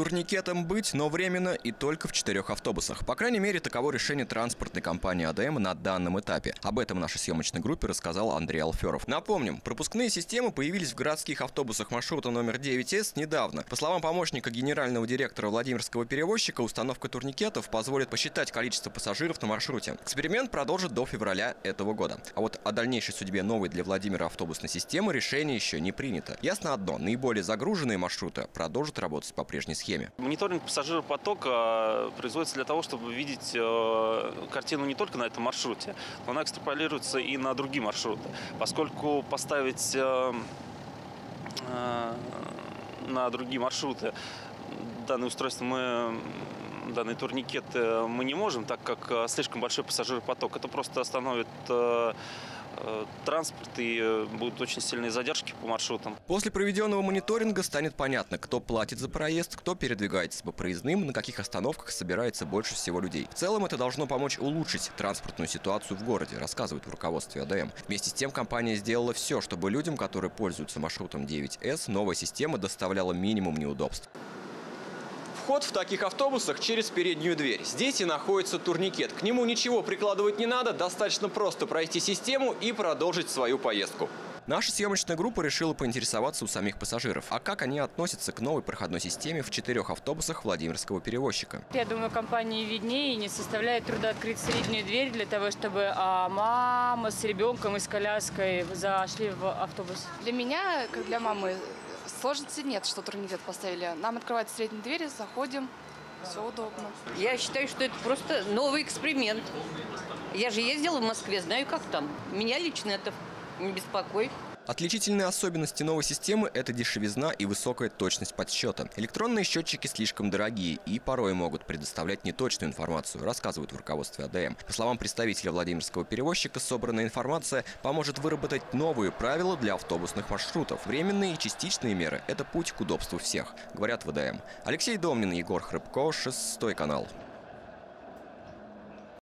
Турникетом быть, но временно и только в четырех автобусах. По крайней мере, таково решение транспортной компании АДМ на данном этапе. Об этом нашей съемочной группе рассказал Андрей Алферов. Напомним, пропускные системы появились в городских автобусах маршрута номер 9С недавно. По словам помощника генерального директора Владимирского перевозчика, установка турникетов позволит посчитать количество пассажиров на маршруте. Эксперимент продолжит до февраля этого года. А вот о дальнейшей судьбе новой для Владимира автобусной системы решение еще не принято. Ясно одно, наиболее загруженные маршруты продолжат работать по прежней схеме. Мониторинг пассажиропотока производится для того, чтобы видеть э, картину не только на этом маршруте, но она экстраполируется и на другие маршруты. Поскольку поставить э, э, на другие маршруты данное устройство мы данный турникет мы не можем, так как слишком большой пассажиропоток. Это просто остановит Э, транспорт и э, будут очень сильные задержки по маршрутам. После проведенного мониторинга станет понятно, кто платит за проезд, кто передвигается по проездным, на каких остановках собирается больше всего людей. В целом это должно помочь улучшить транспортную ситуацию в городе, рассказывает в руководстве АДМ. Вместе с тем компания сделала все, чтобы людям, которые пользуются маршрутом 9С, новая система доставляла минимум неудобств. Вход в таких автобусах через переднюю дверь. Здесь и находится турникет. К нему ничего прикладывать не надо, достаточно просто пройти систему и продолжить свою поездку. Наша съемочная группа решила поинтересоваться у самих пассажиров, а как они относятся к новой проходной системе в четырех автобусах Владимирского перевозчика. Я думаю, компании виднее и не составляет труда открыть среднюю дверь для того, чтобы а, мама с ребенком и с коляской зашли в автобус. Для меня, как для мамы, Сложности нет, что турникет поставили. Нам открывают средние двери, заходим, все удобно. Я считаю, что это просто новый эксперимент. Я же ездила в Москве, знаю, как там. Меня лично это не беспокоит. Отличительные особенности новой системы – это дешевизна и высокая точность подсчета. Электронные счетчики слишком дорогие и порой могут предоставлять неточную информацию, рассказывают в руководстве АДМ. По словам представителя Владимирского перевозчика, собранная информация поможет выработать новые правила для автобусных маршрутов. Временные и частичные меры – это путь к удобству всех, говорят в АДМ. Алексей Домнин, Егор Хрыбко, шестой канал.